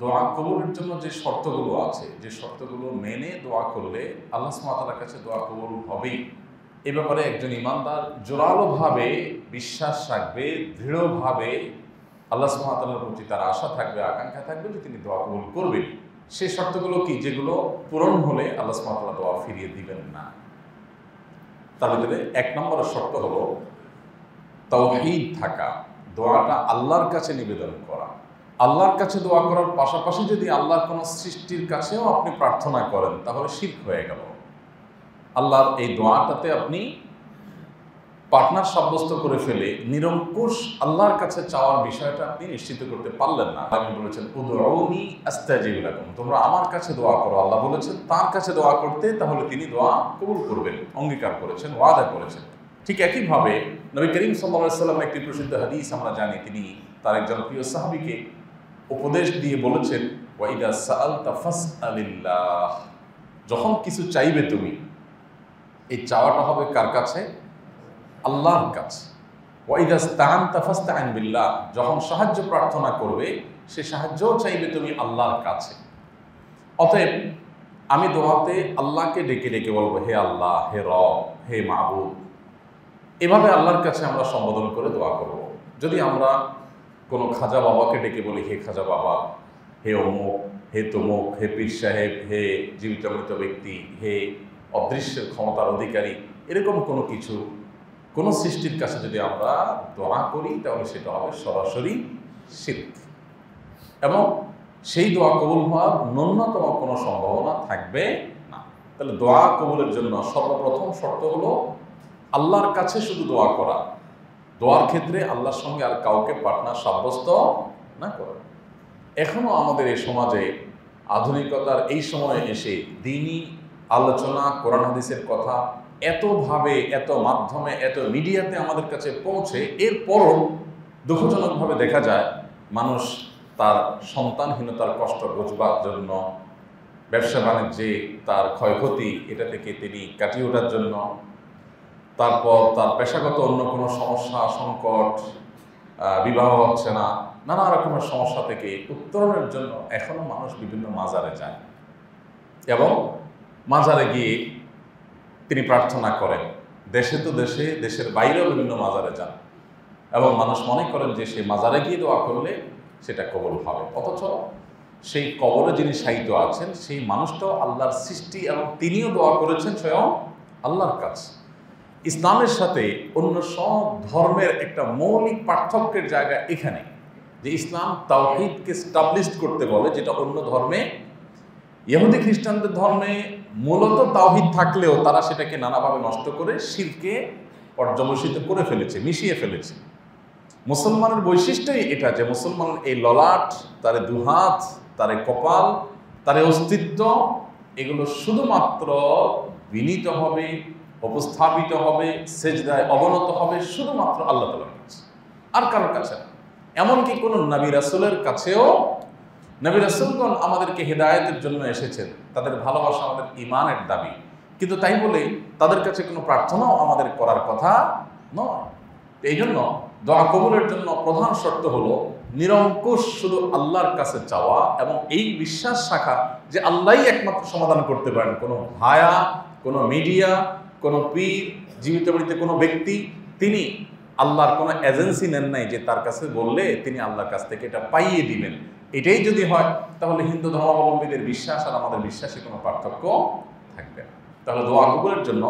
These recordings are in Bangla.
দোয়া কবুলের জন্য যে শর্তগুলো আছে, যে শর্তগুলো মেনে দোয়া করলে আল্লাহ সুমাতার কাছে দোয়া কবুল হবেই। এ ব্যাপারে একজন ইমানদার জোরালোভাবে বিশ্বাস রাখবে, দৃঢ়ভাবে আল্লাহ সুমাতালার প্রতি তার আশা থাকবে, আকাঙ্ক্ষা থাকবে যে তিনি দোয়া কবুল করবেন। সেই শর্তগুলো কি, যেগুলো পূরণ হলে আল্লাহ সুমাতালা দোয়া ফিরিয়ে দিবেন না? তার ভিতরে এক নম্বরের শর্ত হলো তৌহিদ থাকা, দোয়াটা আল্লাহর কাছে নিবেদন করা। আল্লাহর কাছে দোয়া করার পাশাপাশি যদি আল্লাহর কোনো সৃষ্টির কাছেও আপনি প্রার্থনা করেন, তাহলে শিখ হয়ে গেল। আল্লাহর এই দোয়াটাতে আপনি পার্টনার সাব্যস্ত করে ফেলে নিরঙ্কুশ আল্লাহর কাছে চাওয়ার বিষয়টা আপনি নিশ্চিত করতে পারলেন না। আমি বলেছেন উদরৌনি আস্তাজিব লাকুম। তোমরা আমার কাছে দোয়া করো। আল্লাহ বলেছেন, তার কাছে দোয়া করতে, তাহলে তিনি দোয়া কবুল করবেন। অঙ্গীকার করেছেন, ওয়াদা করেছেন। ঠিক একইভাবে নবী করিম সাল্লাহ সাল্লামের একটি প্রসিদ্ধ হাদিস আমরা জানি, তিনি তার একজন প্রিয় সাহাবিকে উপদেশ দিয়ে বলেছেন, ওয়াইদা সাল তাফাস আলিল্লাহ যখন কিছু চাইবে তুমি, এই চাওয়াটা হবে কার কাছে? আল্লাহর কাছে। ওয়াইদা স্তান তাফাস্তা বিল্লাহ। যখন সাহায্য প্রার্থনা করবে, সে সাহায্যও চাইবে তুমি আল্লাহর কাছে। অতএব, আমি দোয়াতে আল্লাহকে ডেকে ডেকে বলব, হে আল্লাহ, হে রব, হে মাহবুব এভাবে আল্লাহর কাছে আমরা সম্বোধন করে দোয়া করব। যদি আমরা কোনো খাজা বাবাকে ডেকে বলি, হে খাজা বাবা, হে অমুক, হে তমুক, হে পীর সাহেব, হে জীবিত মৃত ব্যক্তি, হে অদৃশ্যের ক্ষমতার অধিকারী, এরকম কোনো কিছু, কোনো সৃষ্টির কাছে যদি আমরা দোয়া করি, তাহলে সেটা হবে সরাসরি শিল্প এবং সেই দোয়া কবুল হওয়ার ন্যূনতম কোনো সম্ভাবনা থাকবে না। তাহলে দোয়া কবুলের জন্য সর্বপ্রথম শর্ত হলো, আল্লাহর কাছে শুধু দোয়া করা। দোয়ার ক্ষেত্রে আল্লাহর সঙ্গে আর কাউকে পার্টনার সাব্যস্ত না করা। এখনও আমাদের এই সমাজে আধুনিকতার এই সময়ে এসে দিনই আলোচনা, কোরআন হাদিসের কথা এতভাবে, এত মাধ্যমে, এত মিডিয়াতে আমাদের কাছে পৌঁছে এরপরও দুঃখজনকভাবে দেখা যায় মানুষ তার সন্তানহীনতার কষ্ট বোঝবার জন্য, ব্যবসা বাণিজ্যে তার ক্ষয়ক্ষতি এটা থেকে তিনি কাটিয়ে ওঠার জন্য তারপর তার পেশাগত অন্য কোনো সমস্যা, সংকট বিবাহ হচ্ছে না, নানা রকমের সমস্যা থেকে উত্তরণের জন্য এখনও মানুষ বিভিন্ন মাজারে যায়। এবং মাজারে গিয়ে তিনি প্রার্থনা করেন, দেশে তো দেশে, দেশের বাইরেও বিভিন্ন মাজারে যান। এবং মানুষ মনে করেন যে সেই মাজারে গিয়ে দোয়া করলে সেটা কবল হবে। অথচ সেই কবরে যিনি সাহিত্য আছেন, সেই মানুষটাও আল্লাহর সৃষ্টি এবং তিনিও দোয়া করেছেন স্বয়ং আল্লাহর কাছে। ইসলামের সাথে অন্য সব ধর্মের একটা মৌলিক পার্থক্যের জায়গা এখানে, যে ইসলাম তাওহিদকে স্টাবলিশ করতে বলে, যেটা অন্য ধর্মে, ইহুদি খ্রিস্টানদের ধর্মে মূলত তাওহিদ থাকলেও তারা সেটাকে নানাভাবে নষ্ট করে শিরকে পর্যবসিত করে ফেলেছে, মিশিয়ে ফেলেছে। মুসলমানের বৈশিষ্ট্যই এটা যে মুসলমান এই ললাট, তার দুহাত, তার কপাল, তার অস্তিত্ব, এগুলো শুধুমাত্র বিনীত হবে উপস্থাপিত হবে, সেজদায় অবনত হবে, শুধুমাত্র আল্লাহ তালার কাছে। আর কারোর কাছে এমনকি কোনো নবী রাসুলের কাছেও নবী রাসুলগণ আমাদেরকে হেদায়তের জন্য এসেছেন। তাদের ভালোবাসা আমাদের ইমানের দাবি। কিন্তু তাই বলে তাদের কাছে কোনো প্রার্থনাও আমাদের করার কথা নয়। এই জন্য দোয়া কবুলের জন্য প্রধান শর্ত হলো, নিরঙ্কুশ শুধু আল্লাহর কাছে চাওয়া এবং এই বিশ্বাস শাখা যে আল্লাহই একমাত্র সমাধান করতে পারেন। কোনো ভায়া, কোনো মিডিয়া কোনো পীর, জীবিত মৃতে কোনো ব্যক্তি, তিনি আল্লাহর কোনো এজেন্সি নেন নাই যে তার কাছে বললে তিনি আল্লাহর কাছ থেকে এটা পাইয়ে দিবেন। এটাই যদি হয়, তাহলে হিন্দু ধর্মাবলম্বীদের বিশ্বাস আর আমাদের বিশ্বাসে কোনো পার্থক্য থাকবে না। তাহলে দোয়া কবুলের জন্য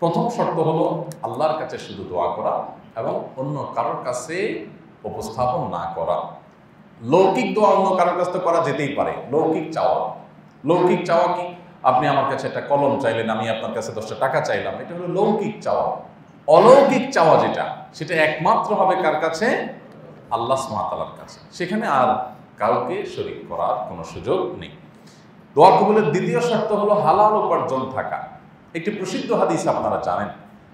প্রথম শর্ত হলো আল্লাহর কাছে শুধু দোয়া করা এবং অন্য কারোর কাছে উপস্থাপন না করা। লৌকিক দোয়া অন্য কারোর কাছে তো করা যেতেই পারে। লৌকিক চাওয়া। লৌকিক চাওয়া কি? আপনি আমার কাছে একটা কলম চাইলেন, আমি আপনার কাছে দশটা টাকা চাইলাম। এটা হলো লৌকিক চাওয়া। অলৌকিক চাওয়া যেটা, সেটা একমাত্র হবে কার কাছে? আল্লাহ সুমাতালার কাছে। সেখানে আর কাউকে শরিক করার কোনো সুযোগ নেই। দোয়া কবুলের দ্বিতীয় শর্ত হলো হালাল উপার্জন থাকা। একটি প্রসিদ্ধ হাদিস আপনারা জানেন।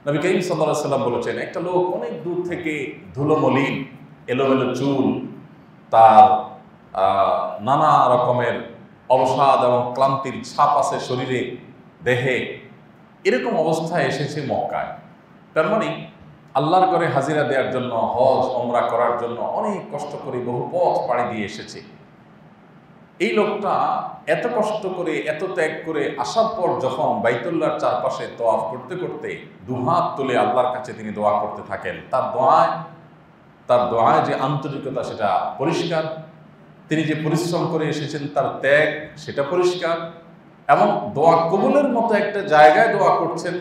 নবী করিম সাল্লাহ সাল্লাম বলেছেন, একটা লোক অনেক দূর থেকে ধুলোমলিন এলোমেলো চুল, তার নানা রকমের অবসাদ এবং ক্লান্তির ছাপ আছে শরীরে, দেহে। এরকম অবস্থায় এসেছে মক্কায়। তার মানে আল্লাহর করে হাজিরা দেওয়ার জন্য, হজ অমরা করার জন্য অনেক কষ্ট করে বহু পথ পাড়ি দিয়ে এসেছে। এই লোকটা এত কষ্ট করে, এত ত্যাগ করে আসার পর যখন বাইতুল্লার চারপাশে তোয়াফ করতে করতে দুহাত তুলে আল্লাহর কাছে তিনি দোয়া করতে থাকেন, তার দোয়ায় তার দোয়ায় যে আন্তরিকতা সেটা পরিষ্কার তিনি যে পরিশ্রম করে এসেছেন তার ত্যাগ, সেটা পরিষ্কার এবং দোয়া কবুলের মতো একটা জায়গায় দোয়া করছেন,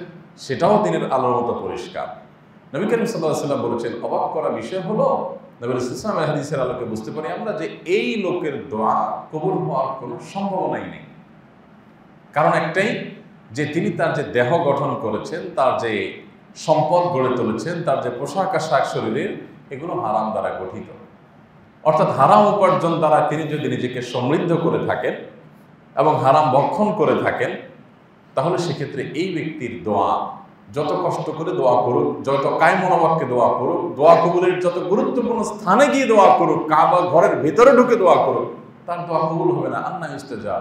সেটাও দিনের আলোর মতো পরিষ্কার। নবী করিম সাল্লাম বলেছেন, অবাক করা বিষয় হলো নবীর ইসলাম আলোকে বুঝতে পারি আমরা যে এই লোকের দোয়া কবুল হওয়ার কোনো সম্ভাবনাই নেই। কারণ একটাই, যে তিনি তার যে দেহ গঠন করেছেন, তার যে সম্পদ গড়ে তুলেছেন, তার যে পোশাক আশাক শরীরের, এগুলো হারাম দ্বারা গঠিত। অর্থাৎ হারাম উপার্জন দ্বারা তিনি যদি নিজেকে সমৃদ্ধ করে থাকেন এবং হারাম বক্ষণ করে থাকেন, তাহলে সেক্ষেত্রে এই ব্যক্তির দোয়া, যত কষ্ট করে দোয়া করুক, যত কায় মনোবাক্যে দোয়া করুক, দোয়া কবুলের যত গুরুত্বপূর্ণ স্থানে গিয়ে দোয়া করুক, কাবা ঘরের ভেতরে ঢুকে দোয়া করুক, তার দোয়া কবুল হবে না। আন্না ইস্তে যা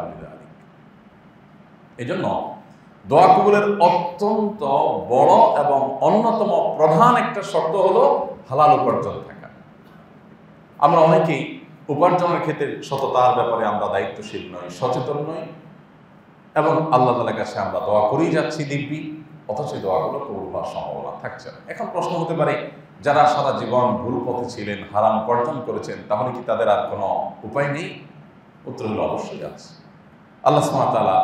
এই জন্য দোয়া কবুলের অত্যন্ত বড় এবং অন্যতম প্রধান একটা শর্ত হলো হালাল উপার্জন থাকা। আমরা অনেকেই উপার্জনের ক্ষেত্রে সততার ব্যাপারে আমরা দায়িত্বশীল নই, সচেতন নই এবং আল্লাহ তালার কাছে আমরা দোয়া করেই যাচ্ছি দিব্যি, অথচ দোয়াগুলো কবুল হওয়ার সম্ভাবনা থাকছে না। এখন প্রশ্ন হতে পারে, যারা সারা জীবন ভুল পথে ছিলেন, হারাম উপার্জন করেছেন, তাহলে কি তাদের আর কোনো উপায় নেই? উত্তর হলো অবশ্যই আছে। আল্লাহ সুমাতালা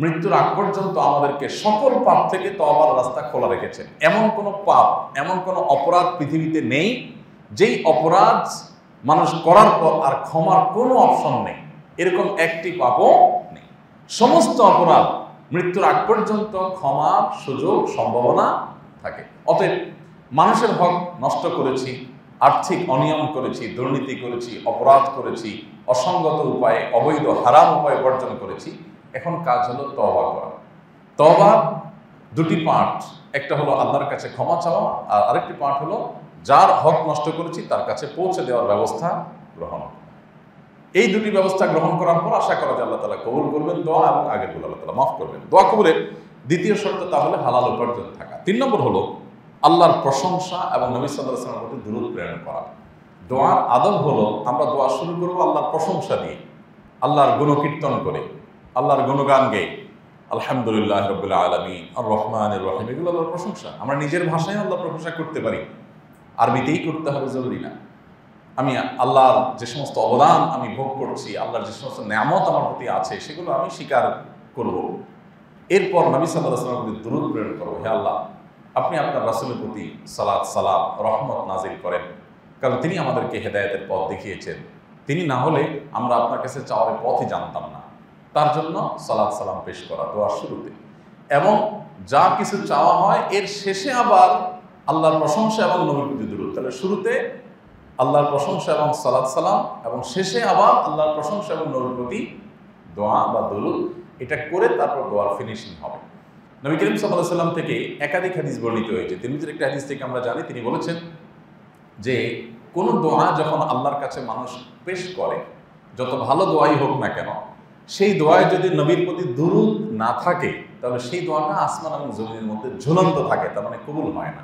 মৃত্যুর আগ পর্যন্ত আমাদেরকে সকল পাপ থেকে তো তবার রাস্তা খোলা রেখেছেন। এমন কোনো পাপ, এমন কোনো অপরাধ পৃথিবীতে নেই, যেই অপরাধ মানুষ করার পর আর ক্ষমার কোনো অপশন নেই। এরকম একটি পাপও নেই। সমস্ত অপরাধ মৃত্যুর আগ পর্যন্ত ক্ষমার সুযোগ, সম্ভাবনা থাকে। অতএব মানুষের হক নষ্ট করেছি, আর্থিক অনিয়ম করেছি, দুর্নীতি করেছি, অপরাধ করেছি, অসঙ্গত উপায়ে, অবৈধ, হারাম উপায়ে উপার্জন করেছি, এখন কাজ হলো তবা করা। তবা দুটি পার্ট একটা হলো আল্লাহর কাছে ক্ষমা চাওয়া আর আরেকটি পার্ট হলো যার হক নষ্ট করেছি তার কাছে পৌঁছে দেওয়ার ব্যবস্থা গ্রহণ এই দুটি ব্যবস্থা গ্রহণ করার পর আশা করা যায় আল্লাহ তালা কবুল করবেন, দোয়া এবং আগেরগুলো আল্লাহ তালা মাফ করবেন। দোয়া কবুলের দ্বিতীয় শর্ত তাহলে হালাল উপার্জন থাকা। তিন নম্বর হলো আল্লাহর প্রশংসা এবং নবী সাল্লাহামের প্রতি দূরত প্রেরণ করা। দোয়ার আদব হলো আমরা দোয়া শুরু করব আল্লাহর প্রশংসা দিয়ে, আল্লাহর গুণকীর্তন করে, আল্লাহর গুণগান গেয়ে। আলহামদুলিল্লাহ রবিল্লা আলমী আর রহমান রহিম, এগুলো আল্লাহর প্রশংসা। আমরা নিজের ভাষায় আল্লাহ প্রশংসা করতে পারি। আরবিতেই করতে হবে জরুরি না। আমি আল্লাহর যে সমস্ত অবদান আমি ভোগ করছি, আল্লাহর যে সমস্ত নামত আমার প্রতি আছে, সেগুলো আমি স্বীকার করব। এরপর নবী সাল্লাহ প্রতি দূরত প্রেরণ করব। হে আল্লাহ, আপনি আপনার রাসুলের প্রতি সালাদ সালাম, রহমত নাজিল করেন। কারণ তিনি আমাদেরকে হেদায়তের পথ দেখিয়েছেন। তিনি না হলে আমরা আপনার কাছে চাওয়ার পথই জানতাম না। তার জন্য সালাদ সালাম পেশ করা দোয়ার শুরুতে। এবং যা কিছু চাওয়া হয়, এর শেষে আবার আল্লাহর প্রশংসা এবং নবীর প্রতি দূরত তাহলে শুরুতে আল্লাহর প্রশংসা এবং সালাদ সালাম এবং শেষে আবার আল্লাহর প্রশংসা এবং নবীর প্রতি দোয়া বা দরুদ। এটা করে তারপর দোয়ার ফিনিশিং হবে। নবী করিম সাল্লাহ সাল্লাম থেকে একাধিক হাদিস বর্ণিত হয়েছে। তিরমিজের একটা হাদিস থেকে আমরা জানি, তিনি বলেছেন যে কোনো দোয়া যখন আল্লাহর কাছে মানুষ পেশ করে, যত ভালো দোয়াই হোক না কেন, সেই দোয়ায় যদি নবীর প্রতি দুরুদ না থাকে, তাহলে সেই দোয়াটা আসমান এবং জমিনের মধ্যে ঝুলন্ত থাকে, তার মানে কবুল হয় না।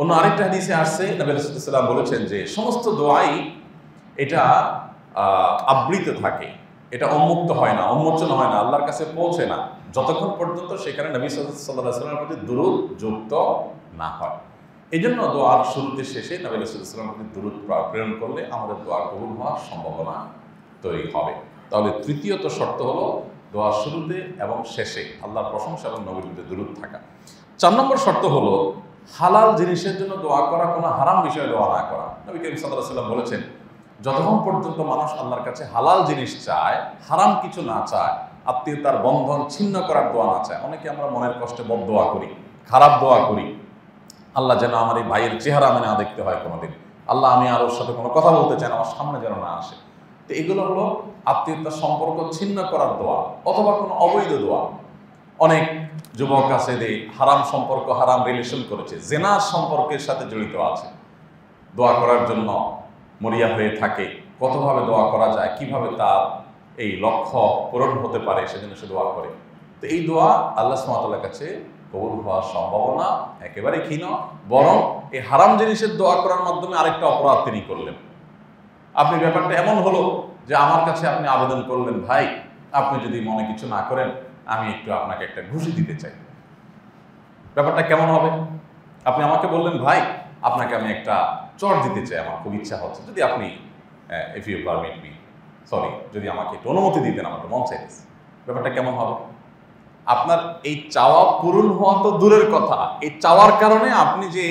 অন্য আরেকটা হাদিসে আসছে, নবী বলেছেন যে সমস্ত দোয়াই এটা আবৃত থাকে। এটা উন্মুক্ত হয় না, উন্মোচন হয় না, আল্লাহর কাছে পৌঁছে না। যতক্ষণ পর্যন্ত সেখানে নবী সাল্লাহ সাল্লামের প্রতি দূরত যুক্ত না হয়। এই জন্য দোয়ার শুরুতে শেষে নবী রসুলামের প্রতি দূরত প্রেরণ করলে আমাদের দোয়ার কবুল হওয়ার সম্ভাবনা তৈরি হবে। তাহলে তৃতীয়ত শর্ত হলো দোয়ার শুরুতে এবং শেষে আল্লাহর প্রশংসা এবং নবীর দূরত থাকা। চার নম্বর শর্ত হলো হালাল জিনিসের জন্য দোয়া করা, কোনো হারাম বিষয়ে দোয়া না করা। নবী করিম সাল্লাহ সাল্লাম বলেছেন, যতক্ষণ পর্যন্ত মানুষ আল্লাহর কাছে হালাল জিনিস চায়, হারাম কিছু না চায়, আত্মীয়তার বন্ধন ছিন্ন করার দোয়া না চায়, অনেকে আমরা মনের কষ্টে বদ দোয়া করি, খারাপ দোয়া করি। আল্লাহ যেন আমার এই ভাইয়ের চেহারা আমি না দেখতে হয় কোনোদিন। আল্লাহ আমি আর ওর সাথে কোনো কথা বলতে চাই আমার সামনে যেন না আসে। তো এগুলো হলো আত্মীয়তার সম্পর্ক ছিন্ন করার দোয়া, অথবা কোনো অবৈধ দোয়া। অনেক যুবক আছে যে হারাম সম্পর্ক, হারাম রিলেশন করেছে। জেনার সম্পর্কের সাথে জড়িত আছে। দোয়া করার জন্য মরিয়া হয়ে থাকে। কতভাবে দোয়া করা যায়, কীভাবে তার এই লক্ষ্য পূরণ হতে পারে, সেজন্য সে দোয়া করে। তো এই দোয়া আল্লাহ সুমাতার কাছে কবুল হওয়ার সম্ভাবনা একেবারে ক্ষীণ। বরং এই হারাম জিনিসের দোয়া করার মাধ্যমে আরেকটা অপরাধ তিনি করলেন। আপনি ব্যাপারটা এমন হলো যে আমার কাছে আপনি আবেদন করলেন, ভাই, আপনি যদি মনে কিছু না করেন আমি একটু আপনাকে একটা ঘুষি দিতে চাই। ব্যাপারটা কেমন হবে? আপনি আমাকে বললেন, ভাই, আপনাকে আমি একটা চর দিতে চাই, আমার খুব ইচ্ছা হচ্ছে। যদি আপনি if you permit me sorry যদি আমাকে একটু অনুমতি দিতেন আমার তো মন চাইতেছে। ব্যাপারটা কেমন হবে? আপনার এই চাওয়া পূরণ হওয়া তো দূরের কথা। এই চাওয়ার কারণে আপনি যে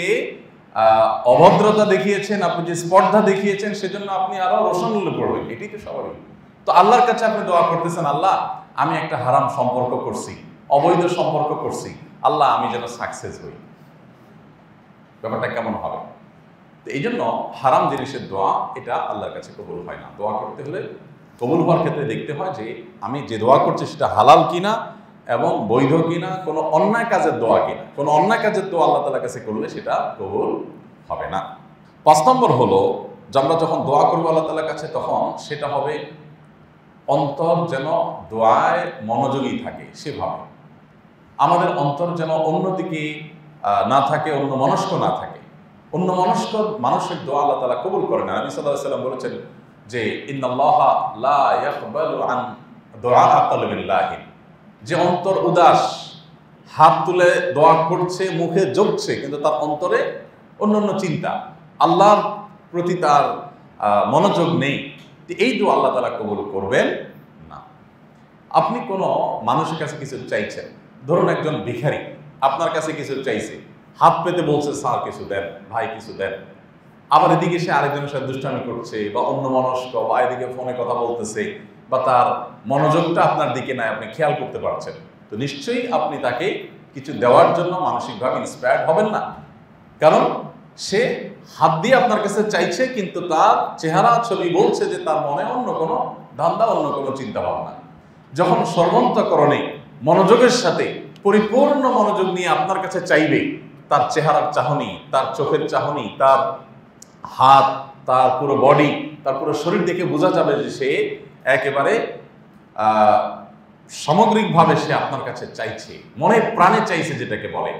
অভদ্রতা দেখিয়েছেন, আপনি যে স্পর্ধা দেখিয়েছেন, সেজন্য আপনি আরও রোশনলে পড়বেন। এটাই তো স্বাভাবিক। তো আল্লাহর কাছে আপনি দোয়া করতেছেন, আল্লাহ আমি একটা হারাম সম্পর্ক করছি, অবৈধ সম্পর্ক করছি, আল্লাহ আমি যেন সাকসেস হই। ব্যাপারটা কেমন হবে? তো এই জন্য হারাম জিনিসের দোয়া, এটা আল্লাহর কাছে কবুল হয় না। দোয়া করতে হলে কবুল হওয়ার ক্ষেত্রে দেখতে হয় যে, আমি যে দোয়া করছি সেটা হালাল কিনা এবং বৈধ কিনা, কোনো অন্যায় কাজের দোয়া কিনা। কোনো অন্যায় কাজের দোয়া আল্লাহ তালার কাছে করলে সেটা কবুল হবে না। পাঁচ নম্বর হলো, যে আমরা যখন দোয়া করব আল্লাহ তালার কাছে, তখন সেটা হবে অন্তর যেন দোয়ায় মনোযোগী থাকে সেভাবে। আমাদের অন্তর যেন অন্যদিকে না থাকে অন্য মনস্ক না থাকে। অন্য মনস্ক মানুষের দোয়া আল্লাহ তালা কবুল করে না নবী সাল্লাহ সাল্লাম বলেছেন যে তালবিল্লাহি যে অন্তর উদাস, হাত তুলে দোয়া করছে, মুখে জ্বলছে, কিন্তু তার অন্তরে অন্য অন্য চিন্তা। আল্লাহর প্রতি তার মনোযোগ নেই। এই দোয়া আল্লাহ তালা কবুল করবেন না। আপনি কোনো মানুষের কাছে কিছু চাইছেন, ধরুন একজন ভিখারি, আপনার কাছে কিছু চাইছে, হাত পেতে বলছে, স্যার, কিছু দেন, ভাই, কিছু দেন। আবার এদিকে সে আরেকজনের সাথে দুষ্টামি করছে, বা অন্য মনস্ক, বা এদিকে ফোনে কথা বলতেছে, বা তার মনোযোগটা আপনার দিকে নাই, আপনি খেয়াল করতে পারছেন। তো নিশ্চয়ই আপনি তাকে কিছু দেওয়ার জন্য মানসিকভাবে ইন্সপায়ার্ড হবেন না। কারণ সে হাত দিয়ে আপনার কাছে চাইছে, কিন্তু তার চেহারা ছবি বলছে যে তার মনে অন্য কোনো ধান্দা, অন্য কোনো চিন্তা ভাবনা যখন সর্বন্তকরণে মনোযোগের সাথে, পরিপূর্ণ মনোযোগ নিয়ে আপনার কাছে চাইবে, তার চেহারার চাহনি, তার চোখের চাহনি, তার হাত, তার পুরো বডি তার পুরো শরীর দেখে বোঝা যাবে যে সে একেবারে সামগ্রিকভাবে সে আপনার কাছে চাইছে, মনে প্রাণে চাইছে যেটাকে বলে।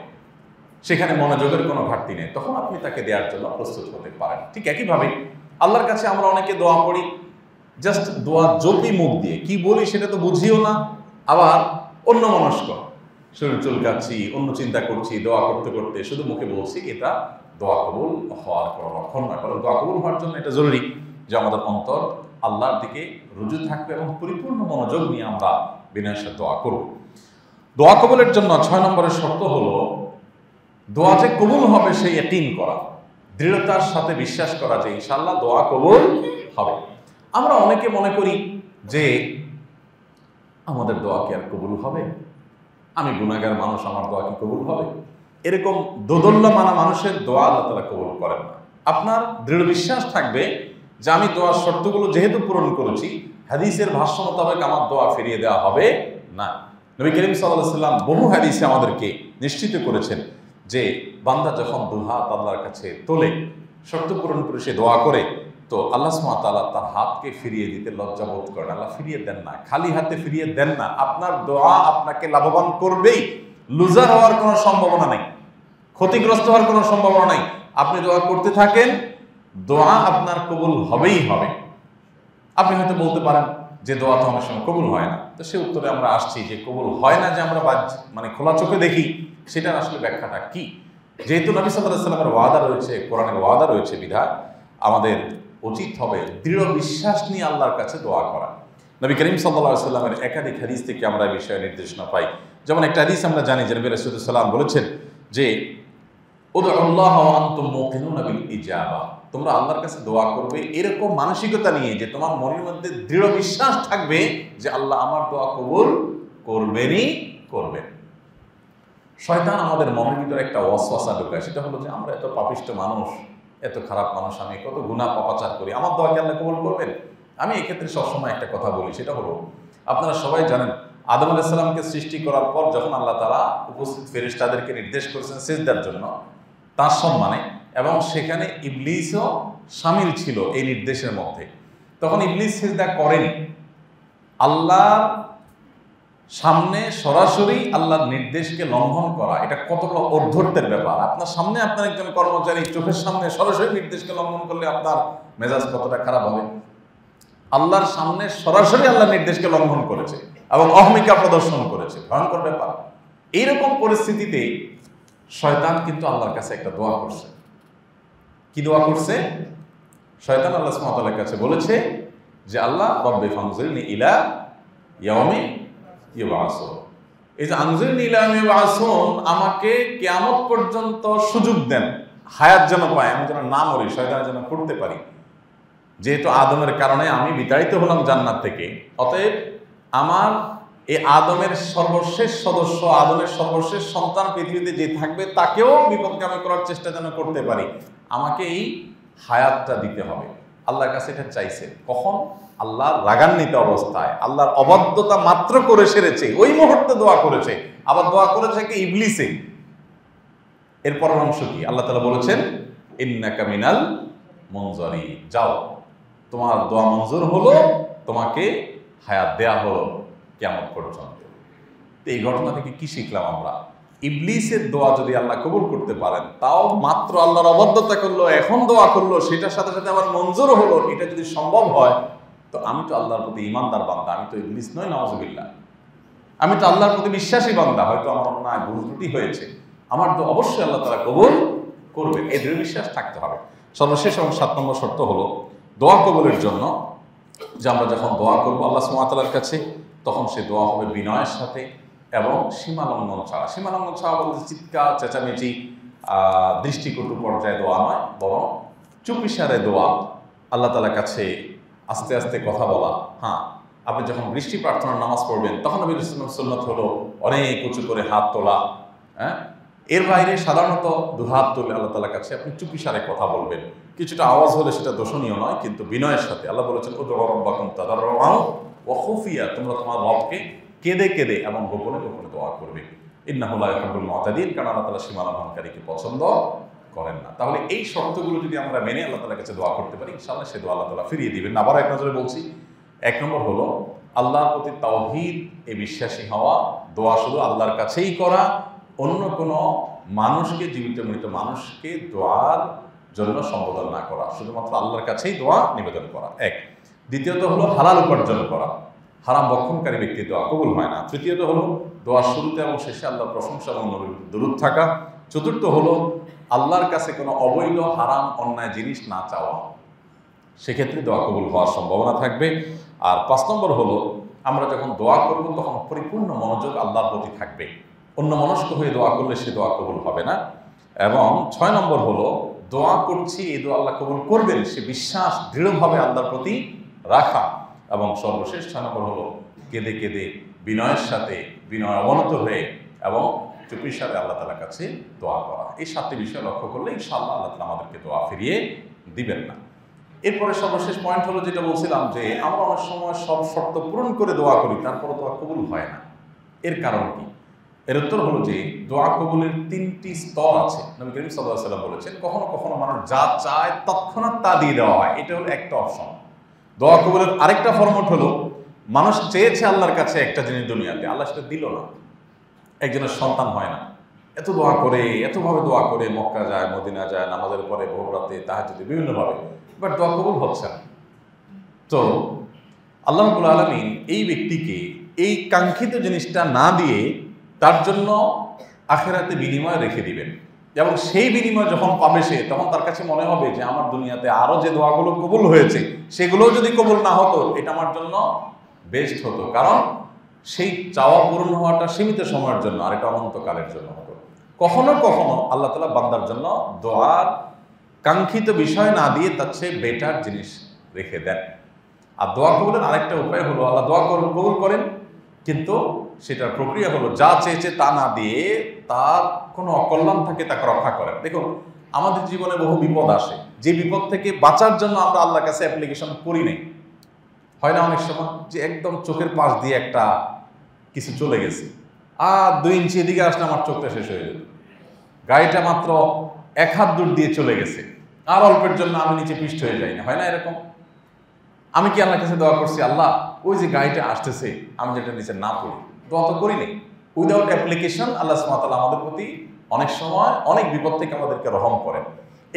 সেখানে মনোযোগের কোনো ঘাটতি নেই। তখন আপনি তাকে দেওয়ার জন্য প্রস্তুত হতে পারেন। ঠিক একইভাবে আল্লাহর কাছে আমরা অনেকে দোয়া পড়ি জাস্ট দোয়া জপি মুখ দিয়ে। কি বলি সেটা তো বুঝিও না। আবার অন্য মনস্ক। শরীর চুলকাচ্ছি, অন্য চিন্তা করছি, দোয়া করতে করতে শুধু মুখে বলছি, এটা দোয়া কবুল হওয়ার কোনো লক্ষণ নয় কারণ দোয়া কবুল হওয়ার জন্য এটা জরুরি যে আমাদের অন্তর আল্লাহর দিকে রুজু থাকবে এবং পরিপূর্ণ মনোযোগ নিয়ে আমরা বিনয়ের সাথে দোয়া করব। দোয়া কবুলের জন্য ছয় নম্বরের শর্ত হলো দোয়া যে কবুল হবে সেই এটিন করা। দৃঢ়তার সাথে বিশ্বাস করা যে ইনশাল্লাহ দোয়া কবুল হবে। আমরা অনেকে মনে করি যে আমাদের দোয়া কি আর কবুল হবে? আমি গুণাগার মানুষ, আমার দোয়া কি কবুল হবে? এরকম দোদল্য মানা মানুষের দোয়া আল্লাহ তালা কবুল করেন না। আপনার দৃঢ় বিশ্বাস থাকবে যে আমি দোয়ার শর্তগুলো যেহেতু পূরণ করেছি, হাদিসের ভাষ্য মোতাবেক আমার দোয়া ফিরিয়ে দেওয়া হবে না। নবী করিম সাল্লাহ সাল্লাম বহু হাদিসে আমাদেরকে নিশ্চিত করেছেন যে বান্দা যখন দুহাত আল্লাহর কাছে তোলে, শর্ত পূরণ করে সে দোয়া করে, তো আল্লাহ সুমাতাল্লাহ তার হাতকে ফিরিয়ে দিতে লজ্জা বোধ করেন। আল্লাহ ফিরিয়ে দেন না, খালি হাতে ফিরিয়ে দেন না। আপনার দোয়া আপনাকে লাভবান করবেই। লুজার হওয়ার কোনো সম্ভাবনা নেই, ক্ষতিগ্রস্ত হওয়ার কোনো সম্ভাবনা নাই। আপনি দোয়া করতে থাকেন, দোয়া আপনার কবুল হবেই হবে। আপনি হয়তো বলতে পারেন যে দোয়া তো অনেক সময় কবুল হয় না। তো সে উত্তরে আমরা আসছি যে কবুল হয় না যে আমরা বাজ মানে খোলা চোখে দেখি। সেটার আসলে ব্যাখ্যাটা কি? যেহেতু নবী সাল্লাহ সাল্লামের ওয়াদা রয়েছে, কোরআনের ওয়াদা রয়েছে বিধায়, আমাদের উচিত হবে দৃঢ় বিশ্বাস নিয়ে আল্লাহর কাছে দোয়া করা। নবী করিম সাল্লাহ সাল্লামের একাধিক হাদিস থেকে আমরা এই বিষয়ে নির্দেশনা পাই। যেমন একটা হাদিস আমরা জানি, যে নবী রাসুদুল্লাম বলেছেন যে ইজাবা। তোমরা আল্লাহর কাছে দোয়া করবে এরকম মানসিকতা নিয়ে যে তোমার মনের মধ্যে দৃঢ় বিশ্বাস থাকবে যে আল্লাহ আমার দোয়া কবুল করবেনই করবেন। শয়তান আমাদের মনের ভিতরে একটা অশ্বাসা ঢোকায়। সেটা হলো যে, আমরা এত পাপিষ্ট মানুষ, এত খারাপ মানুষ, আমি কত গুণা পাপাচার করি। আমার দোয়াকে আল্লাহ কবল করবেন? আমি এক্ষেত্রে সবসময় একটা কথা বলি, সেটা হলো, আপনারা সবাই জানেন, আদম আলাইসাল্লামকে সৃষ্টি করার পর যখন আল্লাহ তারা উপস্থিত ফেরিস্তাদেরকে নির্দেশ করেছেন সেজদার জন্য, তার সম্মানে, এবং সেখানে ইবলিসও সামিল ছিল এই নির্দেশের মধ্যে। তখন ইবলিস সেজদা করেনি। আল্লাহর সামনে সরাসরি আল্লাহর নির্দেশকে লঙ্ঘন করা, এটা কতটা অর্ধত্বের ব্যাপার? আপনার সামনে আপনার একজন কর্মচারী চোখের সামনে সরাসরি নির্দেশকে লঙ্ঘন করলে আপনার মেজাজ কতটা খারাপ হবে? আল্লাহর সামনে সরাসরি আল্লাহর নির্দেশকে লঙ্ঘন করেছে এবং অহমিকা প্রদর্শন করেছে। ভয়ঙ্কর ব্যাপার। এইরকম পরিস্থিতিতে শয়তান কিন্তু আল্লাহর কাছে একটা দোয়া করছে। কি দোয়া করছে? শয়তান আল্লাহ সুমাতালের কাছে বলেছে যে, আল্লাহ, রব্বে ফাংজুরিনি ইলা ইয়ামে ইউবাসুন এই যে ইয়ামে আমাকে কিয়ামত পর্যন্ত সুযোগ দেন। হায়াত যেন পায়, আমি যেন না মরি, শয়তান যেন করতে পারি। যেহেতু আদমের কারণে আমি বিতাড়িত হলাম জান্নাত থেকে, অতএব আমার এই আদমের সর্বশেষ সদস্য, আদমের সর্বশেষ সন্তান পৃথিবীতে যে থাকবে, তাকেও বিপদগামী করার চেষ্টা যেন করতে পারি। আমাকে এই হায়াতটা দিতে হবে। আল্লাহর কাছে এটা চাইছে কখন? আল্লাহর রাগান্বিত অবস্থায়। আল্লাহর অবাধ্যতা মাত্র করে সেরেছে। ওই মুহূর্তে দোয়া করেছে। আবার দোয়া করেছে কি? ইবলিসে। এরপর অংশ কি? আল্লাহ তালা বলেছেন, ইন্নাকা মিনাল মঞ্জরি যাও, তোমার দোয়া মঞ্জুর হলো, তোমাকে হায়াত দেয়া হলো কেমন পর্যন্ত। এই ঘটনা থেকে কি শিখলাম আমরা? ইবলিসের দোয়া যদি আল্লাহ কবুল করতে পারেন, তাও মাত্র আল্লাহর অবদ্ধতা করল, এখন দোয়া করল, সেটার সাথে সাথে আমার মঞ্জুর হলো, এটা যদি সম্ভব হয়, তো আমি তো আল্লাহর প্রতি ইমানদার বান্দা, আমি তো ইবলিস নই নওয়াজবিল্লাহ আমি তো আল্লাহর প্রতি বিশ্বাসী বান্দা, হয়তো আমার অন্যায়, ভুল ত্রুটি হয়েছে। আমার তো অবশ্যই আল্লাহ তারা কবুল করবে এই দৃঢ় বিশ্বাস থাকতে হবে। সর্বশেষ এবং সাত নম্বর শর্ত হলো দোয়া কবুলের জন্য, যে আমরা যখন দোয়া করব আল্লাহ সুমাতালার কাছে, তখন সে দোয়া হবে বিনয়ের সাথে এবং সীমালঙ্ঘন ছাড়া। সীমালঙ্ঘন ছাড়া বলতে চিৎকার, চেঁচামেচি দৃষ্টিকটু পর্যায়ে দোয়া নয়, বরং চুপিসারে দোয়া আল্লাহ তালার কাছে আস্তে আস্তে কথা বলা। হ্যাঁ আপনি যখন বৃষ্টি প্রার্থনার নামাজ পড়বেন, তখন ইসলাম সুন্নত হলো অনেক উঁচু করে হাত তোলা। হ্যাঁ এর বাইরে সাধারণত দু হাত তুলে আল্লাহ তালার কাছে আপনি চুপিসারে কথা বলবেন। কিছুটা আওয়াজ হলে সেটা দোষণীয় নয়, কিন্তু বিনয়ের সাথে। আল্লাহ বলেছেন ও রব্বাকুম তাদার ও খুফিয়া। তোমরা তোমার রবকে কেঁদে কেঁদে এবং গোপনে গোপনে দোয়া করবে। ইন্নাহুল্লাহ হাবুল মতাদিন, কারণ আল্লাহ তালা সীমালঙ্ঘনকারীকে পছন্দ করেন না। তাহলে এই শর্তগুলো যদি আমরা মেনে আল্লাহ তালার কাছে দোয়া করতে পারি, ইনশাআল্লাহ সে দোয়া আল্লাহ তালা ফিরিয়ে দিবেন। আবার এক নজরে বলছি, এক নম্বর হলো, আল্লাহর প্রতি তাওহিদ এ বিশ্বাসী হওয়া, দোয়া শুধু আল্লাহর কাছেই করা, অন্য কোনো মানুষকে, জীবিত মৃত মানুষকে দোয়ার জন্য সম্বোধন না করা। শুধুমাত্র আল্লাহর কাছেই দোয়া নিবেদন করা। এক। দ্বিতীয়ত হলো, হালাল উপার্জন করা। হারাম বক্ষণকারী ব্যক্তি দোয়া কবুল হয় না। তৃতীয়ত হলো, দোয়ার শুরুতে এবং শেষে আল্লাহর প্রশংসা এবং দূরত থাকা। চতুর্থ হলো, আল্লাহর কাছে কোনো অবৈধ, হারাম, অন্যায় জিনিস না চাওয়া। সেক্ষেত্রে দোয়া কবুল হওয়ার সম্ভাবনা থাকবে। আর পাঁচ নম্বর হলো, আমরা যখন দোয়া করব, তখন পরিপূর্ণ মনোযোগ আল্লাহর প্রতি থাকবে। অন্য মনস্ক হয়ে দোয়া করলে সে দোয়া কবুল হবে না। এবং ছয় নম্বর হলো, দোয়া করছি, এই দোয়া আল্লাহ কবুল করবেন, সে বিশ্বাস দৃঢ়ভাবে আল্লাহর প্রতি রাখা। এবং সর্বশেষ ছয় নম্বর হলো কেঁদে কেঁদে বিনয়ের সাথে বিনয় অবনত হয়ে এবং চুপির সাথে আল্লাহ তালার কাছে দোয়া করা। এই সাতটি বিষয় লক্ষ্য করলে ইনশাআল্লাহ আল্লাহ তালা আমাদেরকে দোয়া ফিরিয়ে দিবেন না। এরপরে সর্বশেষ পয়েন্ট হলো যেটা বলছিলাম যে আমরা অনেক সময় সব শর্ত পূরণ করে দোয়া করি তারপরে দোয়া কবুল হয় না। এর কারণ কি? এর উত্তর হলো যে দোয়া কবুলের তিনটি স্তর আছে। নবী করিম সাল্লাহ সাল্লাম বলেছেন, কখনো কখনো মানুষ যা চায় তৎক্ষণাৎ তা দিয়ে দেওয়া হয়। এটা হলো একটা অপশন। দোয়া কবুলের আরেকটা ফরমট হলো, মানুষ চেয়েছে আল্লাহর কাছে একটা জিনিস দুনিয়াতে, আল্লাহ সেটা দিল না। একজনের সন্তান হয় না। এত দোয়া করে, এতভাবে দোয়া করে, মক্কা যায়, মদিনা যায়, নামাজের পরে ভোর রাতে বিভিন্নভাবে। বাট দোয়া কবুল হচ্ছে না। তো, আল্লাহ রাব্বুল আলমিন এই ব্যক্তিকে এই কাঙ্ক্ষিত জিনিসটা না দিয়ে তার জন্য আখেরাতে বিনিময় রেখে দিবেন। এবং সেই বিনিময় যখন পাবে সে, তখন তার কাছে মনে হবে যে আমার দুনিয়াতে আরও যে দোয়াগুলো কবুল হয়েছে, সেগুলোও যদি কবুল না হতো, এটা আমার জন্য বেস্ট হতো। কারণ সেই চাওয়া পূরণ হওয়াটা সীমিত সময়ের জন্য, আর এটা অনন্তকালের জন্য হতো। কখনো কখনো আল্লাহ তালা বান্দার জন্য দোয়ার কাঙ্ক্ষিত বিষয় না দিয়ে তার চেয়ে বেটার জিনিস রেখে দেন। আর দোয়া কবুলের আরেকটা উপায় হলো, আল্লাহ দোয়া কবুল করেন, কিন্তু সেটার প্রক্রিয়া হলো যা চেয়েছে তা না দিয়ে তার কোনো অকল্যাণ থাকে তাকে রক্ষা করেন। দেখুন, আমাদের জীবনে বহু বিপদ আসে। যে বিপদ থেকে বাঁচার জন্য আমরা আল্লাহর কাছে অ্যাপ্লিকেশন করি নাই। হয় না অনেক সময়? যে একদম চোখের পাশ দিয়ে একটা কিছু চলে গেছে। আর দুই ইঞ্চি এদিকে আসলে আমার চোখটা শেষ হয়ে যেত। গাড়িটা মাত্র এক হাত দূর দিয়ে চলে গেছে। আর অল্পের জন্য আমি নিচে পিষ্ট হয়ে যাই না। হয় না এরকম? আমি কি আল্লাহর কাছে দোয়া করছি, আল্লাহ, ওই যে গাড়িটা আসতেছে, আমি যেটা নিচে না পড়ি। দোয়া তো করিনি উইদাউট অ্যাপ্লিকেশন আল্লাহ সুমাতাল আমাদের প্রতি অনেক সময় অনেক বিপদ থেকে আমাদেরকে রহম করেন।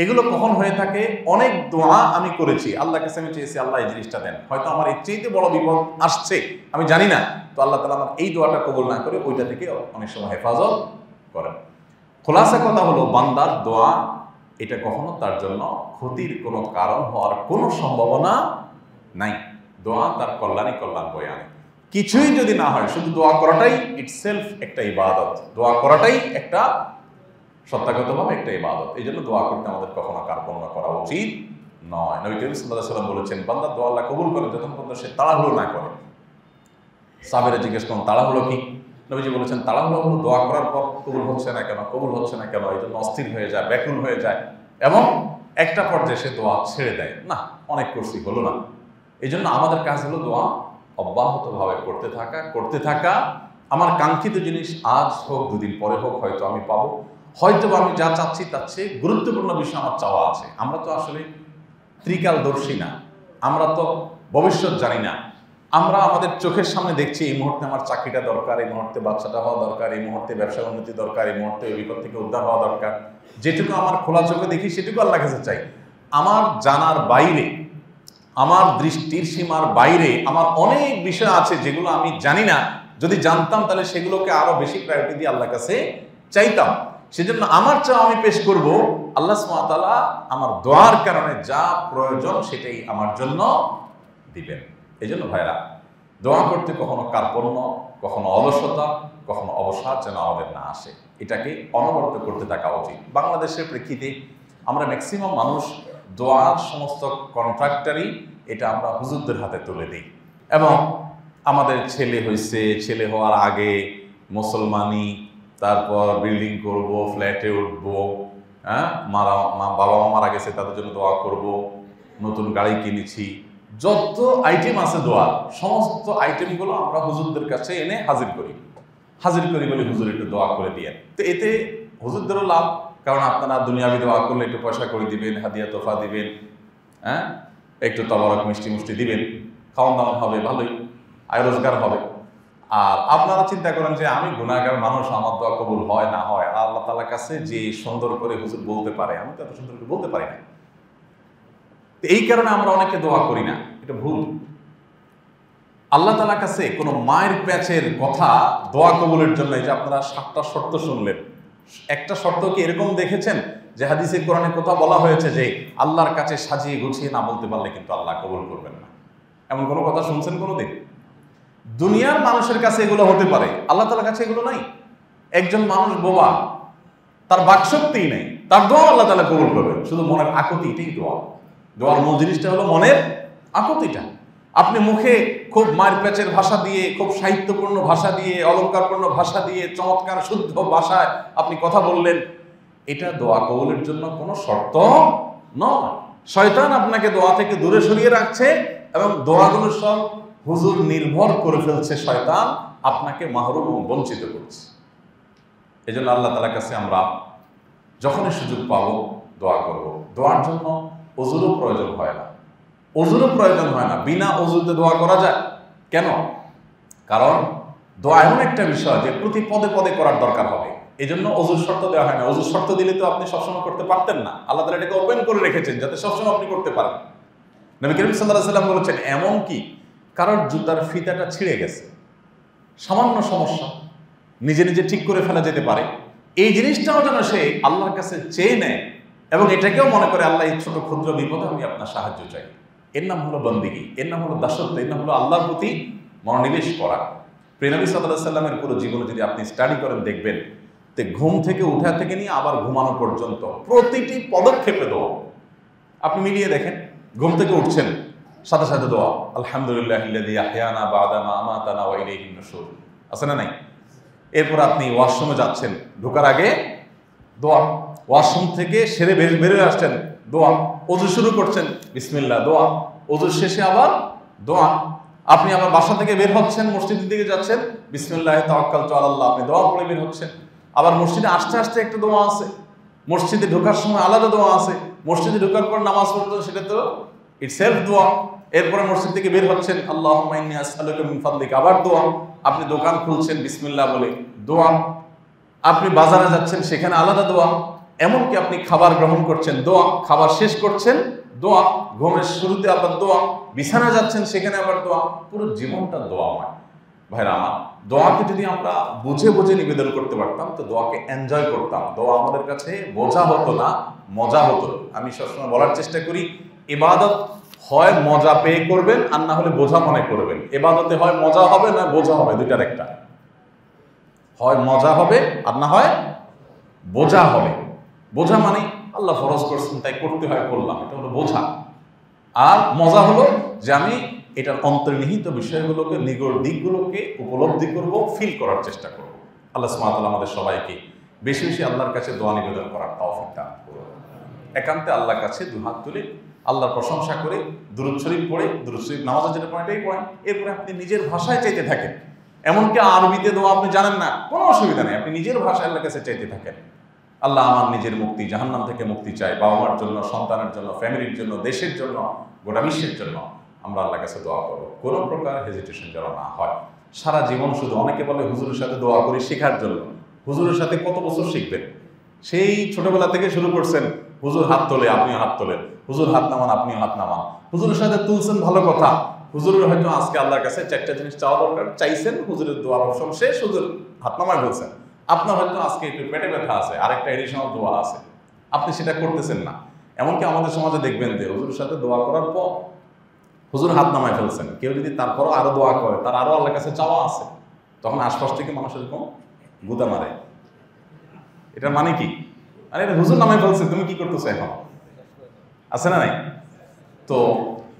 এগুলো কখন হয়ে থাকে? অনেক দোয়া আমি করেছি। আল্লাহ কাছে আমি চেয়েছি, আল্লাহ এই জিনিসটা দেন। হয়তো আমার এর চেয়েতে বড় বিপদ আসছে, আমি জানি না। তো আল্লাহ তালা আমার এই দোয়াটা কবল না করে ওইটা থেকে অনেক সময় হেফাজত করেন। খোলাসা কথা হলো, বান্দার দোয়া, এটা কখনো তার জন্য ক্ষতির কোনো কারণ হওয়ার কোনো সম্ভাবনা নাই। দোয়া তার কল্যাণই কল্যাণ বয়ে আনে। কিছুই যদি না হয়, শুধু দোয়া করাটাই ইটসেলফ একটা ইবাদত। দোয়া করাটাই একটা সত্যাগতভাবে একটা ইবাদত। এই জন্য দোয়া করতে আমাদের কখনো কার্পণ্য করা উচিত নয়। নবী করিম সাল্লাহ সাল্লাম বলেছেন, বান্দা দোয়া আল্লাহ কবুল করে, যতক্ষণ পর্যন্ত সে তাড়াহুড়ো না করে। সাবেরা জিজ্ঞেস করুন তাড়াহুড়ো কি? নবীজি বলেছেন, তাড়াহুড়ো হলো দোয়া করার পর কবুল হচ্ছে না কেন? কবুল হচ্ছে না কেন? এই জন্য অস্থির হয়ে যায়, ব্যাকুল হয়ে যায়। এবং একটা পর্যায়ে সে দোয়া ছেড়ে দেয়, না, অনেক করছি, হলো না। এই জন্য আমাদের কাজ হলো দোয়া অব্যাহতভাবে করতে থাকা করতে থাকা, আমার কাঙ্ক্ষিত জিনিস আজ হোক, দুদিন পরে হোক, হয়তো আমি পাবো। হয়তো আমি যা চাচ্ছি তার চেয়ে গুরুত্বপূর্ণ বিষয় আমার চাওয়া আছে। আমরা তো আসলে ত্রিকালদর্শী না। আমরা তো ভবিষ্যৎ জানি না। আমরা আমাদের চোখের সামনে দেখছি, এই মুহূর্তে আমার চাকরিটা দরকার, এই মুহূর্তে বাচ্চাটা হওয়া দরকার, এই মুহূর্তে ব্যবসা উন্নতি দরকার, এই মুহূর্তে ওই বিপদ থেকে উদ্ধার হওয়া দরকার। যেটুকু আমার খোলা চোখে দেখি, সেটুকু আল্লাহ কাছে চাই। আমার জানার বাইরে আমার দৃষ্টির সীমার বাইরে আমার অনেক বিষয় আছে যেগুলো আমি জানি না। যদি জানতাম তাহলে সেগুলোকে আরও বেশি প্রায়োরিটি দিয়ে আল্লাহ কাছে চাইতাম। সেজন্য আমার চাও আমি পেশ করব, আল্লাহ সুমাতালা আমার দোয়ার কারণে যা প্রয়োজন সেটাই আমার জন্য দিবেন। এই জন্য ভাইরা দোয়া করতে কখনো কার্পণ্য, কখনো অলসতা, কখনো অবসাদ যেন আমাদের না আসে। এটাকে অনবরত করতে থাকা উচিত। বাংলাদেশের প্রেক্ষিতে আমরা ম্যাক্সিমাম মানুষ দোয়ার সমস্ত কন্ট্রাক্টারই এটা আমরা হুজুরদের হাতে তুলে দিই। এবং আমাদের ছেলে হয়েছে, ছেলে হওয়ার আগে মুসলমানি তারপর বিল্ডিং করব ফ্ল্যাটে উঠব হ্যাঁ? মারা, মা বাবা মা মারা গেছে, তাদের জন্য দোয়া করব, নতুন গাড়ি কিনেছি। যত আইটেম আছে দোয়ার সমস্ত আইটেমগুলো আমরা হুজুরদের কাছে এনে হাজির করি। হাজির করি বলে হুজুর একটু দোয়া করে দিয়ে। তো এতে হুজুরদেরও লাভ কারণ আপনারা দুনিয়াবি দোয়া করলে একটু পয়সা করে দিবেন, হাদিয়া তোফা দিবেন হ্যাঁ? একটু তবরক, মিষ্টি মুষ্টি দিবেন। খাওয়ান দাওয়ান হবে, ভালোই। আয় রোজগার হবে। আর আপনারা চিন্তা করেন যে আমি গুণাগার মানুষ, আমার দোয়া কবুল হয় না হয়? আর আল্লাহ তালার কাছে যে সুন্দর করে হুজুর বলতে পারে, আমি তো এত সুন্দর করে বলতে পারি না। তো এই কারণে আমরা অনেকে দোয়া করি না। এটা ভুল। আল্লাহ তালার কাছে কোনো মায়ের প্যাচের কথা দোয়া কবুলের জন্য যে আপনারা সাতটা শর্ত শুনলেন। একটা শর্ত কি এরকম দেখেছেন? যে হাদিসে কোরআনে কোথাও বলা হয়েছে যে আল্লাহর কাছে সাজিয়ে গুছিয়ে না বলতে পারলে কিন্তু আল্লাহ কবুল করবেন না। এমন কোনো কথা শুনছেন কোনোদিন? দুনিয়ার মানুষের কাছে এগুলো হতে পারে। আল্লাহ তালার কাছে এগুলো নাই। একজন মানুষ বোবা, তার বাকশক্তিই নেই। তার দোয়া আল্লাহ তালা কবুল করবেন। শুধু মনের আকুতি এটাই দোয়া। দোয়ার মূল জিনিসটা হলো মনের আকুতিটা। আপনি মুখে খুব মার প্যাচের ভাষা দিয়ে, খুব সাহিত্যপূর্ণ ভাষা দিয়ে, অলঙ্কারপূর্ণ ভাষা দিয়ে, চমৎকার শুদ্ধ ভাষায় আপনি কথা বললেন, এটা দোয়া কবুলের জন্য কোনো শর্ত নয়। শয়তান আপনাকে দোয়া থেকে দূরে সরিয়ে রাখছে এবং দোয়াগুলো সব হুজুর নির্ভর করে ফেলছে শয়তান আপনাকে মাহরুম বঞ্চিত করছে। এই জন্য আল্লাহ তালার কাছে আমরা যখনই সুযোগ পাবো দোয়া করব। দোয়ার জন্য অজুরও প্রয়োজন হয় না। অজুরও প্রয়োজন হয় না, বিনা অজুতে দোয়া করা যায়। কেন? কারণ দোয়া এমন একটা বিষয় যে প্রতি পদে পদে করার দরকার হবে। এই জন্য অজুর শর্ত দেওয়া হয় না। অজুর শর্ত দিলে তো আপনি সবসময় করতে পারতেন না। আল্লাহ তালা এটাকে ওপেন করে রেখেছেন যাতে সবসময় আপনি করতে পারেন। নবী করিম সাল্লাহ সাল্লাম বলেছেন, এমন কি? কারোর জুতার ফিতাটা ছিঁড়ে গেছে। সামান্য সমস্যা। নিজে নিজে ঠিক করে ফেলা যেতে পারে। এই জিনিসটাও যেন সে আল্লাহর কাছে চেয়ে নেয় এবং এটাকেও মনে করে, আল্লাহ এই ছোট ক্ষুদ্র বিপদে আমি আপনার সাহায্য চাই। এর নাম হলো বন্দিগি, এর নাম হলো দাসত্ব, এর নাম হলো আল্লাহর প্রতি মনোনিবেশ করা। প্রেনবী সাল্লাহ সাল্লামের পুরো জীবনে যদি আপনি স্টাডি করেন, দেখবেন তে ঘুম থেকে উঠা থেকে নিয়ে আবার ঘুমানো পর্যন্ত প্রতিটি পদক্ষেপে দোয়া। আপনি মিলিয়ে দেখেন, ঘুম থেকে উঠছেন, সাথে সাথে দোয়া, আলহামদুলিল্লাহ আছে না নাই? এরপর আপনি ওয়াশরুমে যাচ্ছেন, ঢোকার আগে দোয়া ওয়াশরুম থেকে সেরে বের বেরোয় আসছেন দোয়া। অজু শুরু করছেন। বিসমিল্লা দোয়া। অজু শেষে আবার দোয়া। আপনি আবার বাসা থেকে বের হচ্ছেন মসজিদের দিকে যাচ্ছেন। বিসমিল্লাহ তাওয়াক্কাল তো আল্লাহ আপনি দোয়া পড়ে বের হচ্ছেন। আবার মসজিদে আসতে আসতে একটা দোয়া আছে। মসজিদে ঢোকার সময় আলাদা দোয়া আছে। মসজিদে ঢোকার পর নামাজ পড়তে সেটা তো ইট সেলফ দোয়া। এরপরে মসজিদ থেকে বের হচ্ছেন আল্লাহ ফাদলিক আবার দোয়া। আপনি দোকান খুলছেন বিসমিল্লাহ বলে দোয়া। আপনি বাজারে যাচ্ছেন সেখানে আলাদা দোয়া। এমনকি আপনি খাবার গ্রহণ করছেন, দোয়া, খাবার শেষ করছেন, দোয়া, ঘুমের শুরুতে আবার দোয়া, বিছানা যাচ্ছেন, সেখানে আবার দোয়া, পুরো জীবনটা দোয়া দোয়াময়। ভাইরা আমার, দোয়াকে যদি আমরা বুঝে বুঝে নিবেদন করতে পারতাম, তো দোয়াকে এনজয় করতাম। দোয়া আমাদের কাছে বোঝা হতো না, মজা হতো। আমি সবসময় বলার চেষ্টা করি, ইবাদত হয়, মজা পেয়ে করবেন, আর না হলে বোঝা মনে করবেন। এবাদতে হয়, মজা হবে না বোঝা হবে, দুইটার একটা। হয় মজা হবে, আর না হয় বোঝা হবে। বোঝা মানে আল্লাহ ফরজ করছেন, তাই করতে হয়, করলাম। এটা হলো বোঝা। আর মজা হলো যে আমি এটার অন্তর্নিহিত বিষয়গুলোকে, নিগড় দিকগুলোকে উপলব্ধি করব ফিল করার চেষ্টা করব। আল্লাহ সুমাতাল আমাদের সবাইকে বেশি বেশি আল্লাহর কাছে দোয়া নিবেদন করার তৌফিক দান করুন। একান্তে আল্লাহর কাছে দু হাত তুলে আল্লাহর প্রশংসা করে, দুরুদ শরীফ পড়ে, দুরুদ শরীফ নামাজের যেটা পয়েন্ট এটাই পয়েন্ট এরপরে আপনি নিজের ভাষায় চাইতে থাকেন। এমনকি আরবিতে দোয়া আপনি জানেন না, কোনো অসুবিধা নেই, আপনি নিজের ভাষায় আল্লাহর কাছে চাইতে থাকেন। আল্লাহ আমার নিজের মুক্তি, জাহান্নাম থেকে মুক্তি চাই বাবা মার জন্য, সন্তানের জন্য ফ্যামিলির জন্য, দেশের জন্য, গোটা বিশ্বের জন্য আমরা আল্লাহর কাছে দোয়া করব। কোনো প্রকার হেজিটেশন যেন না হয়। সারা জীবন শুধু অনেকে বলে, হুজুরের সাথে দোয়া করি শেখার জন্য। হুজুরের সাথে কত বছর শিখবেন? সেই ছোটবেলা থেকে শুরু করছেন, হুজুর হাত তোলে, আপনিও হাত তোলেন। হুজুর হাত নামান, আপনিও হাত নামান। হুজুরের সাথে তুলছেন ভালো কথা। হুজুরের হয়তো আজকে আল্লাহর কাছে চারটা জিনিস চাওয়া দরকার। চাইছেন, হুজুরের দোয়ার অপশন শেষ, হুজুর হাত নামায় বলছেন। আপনার হয়তো আজকে একটু পেটে ব্যথা আছে, আরেকটা এডিশনাল দোয়া আছে। আপনি সেটা করতেছেন না। এমনকি আমাদের সমাজে দেখবেন যে হুজুরের সাথে দোয়া করার পর হুজুর হাত নামায় ফেলছেন। কেউ যদি তারপরও আরও দোয়া করে, তার আরও আল্লাহর কাছে চাওয়া আছে, তখন আশপাশ থেকে মানুষ এরকম গুদা মারে। এটা মানে কি? আরে হুজুর নামায় ফেলছে, তুমি কি করতেছো এখন? আছে না নাই? তো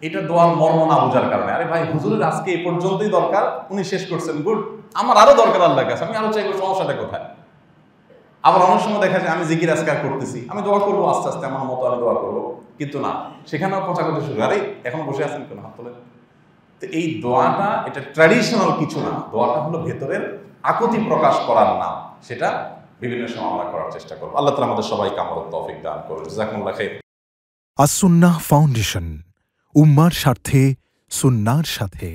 এটা দোয়ার মর্ম না বোঝার কারণে। আরে ভাই, হুজুরের আজকে এই পর্যন্তই দরকার, উনি শেষ করছেন, গুড। আমার আরও দরকার আল্লাহ কাছে, আমি আরও চাইব সমস্যাটা কোথায়? আবার অনেক সময় দেখা যায়, আমি জিকির আজকার করতেছি, আমি দোয়া করব আস্তে আস্তে, আমার মতো আমি দোয়া করব, কিন্তু না সেখানেও কথা শুরু আরে, এখন বসে আছেন কেন, হাত তোলেন? তো এই দোয়াটা, এটা ট্র্যাডিশনাল কিছু না, দোয়াটা হলো ভেতরের আকতি প্রকাশ করার নাম, সেটা বিভিন্ন সময় আমরা করার চেষ্টা করব। আল্লাহ তালা আমাদের সবাইকে আমার তৌফিক দান করুন জাকুল্লাহ খাই আসুন্নাহ ফাউন্ডেশন। উম্মার স্বার্থে সুন্নার সাথে